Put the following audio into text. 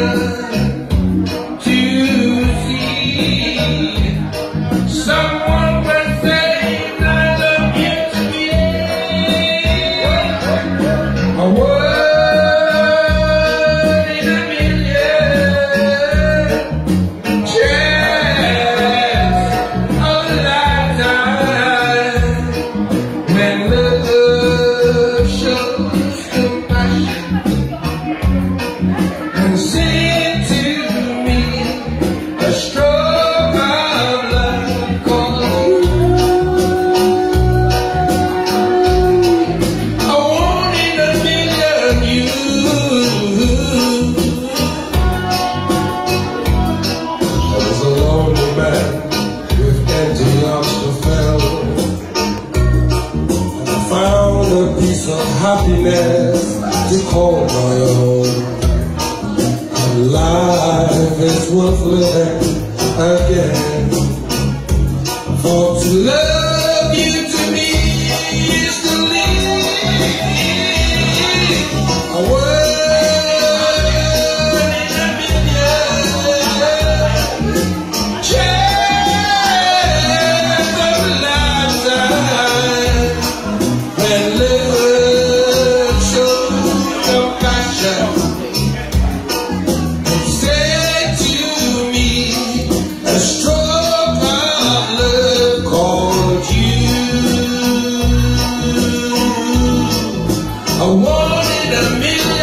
Yeah. A piece of happiness to call my own. Life is worth living again. For to love I wanted a million.